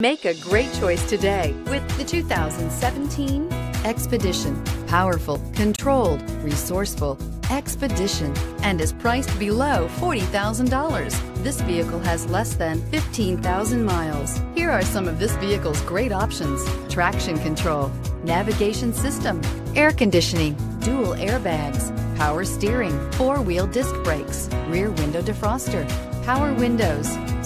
Make a great choice today with the 2017 Expedition. Powerful, controlled, resourceful, Expedition, and is priced below $40,000. This vehicle has less than 15,000 miles. Here are some of this vehicle's great options. Traction control, navigation system, air conditioning, dual airbags, power steering, four-wheel disc brakes, rear window defroster, power windows,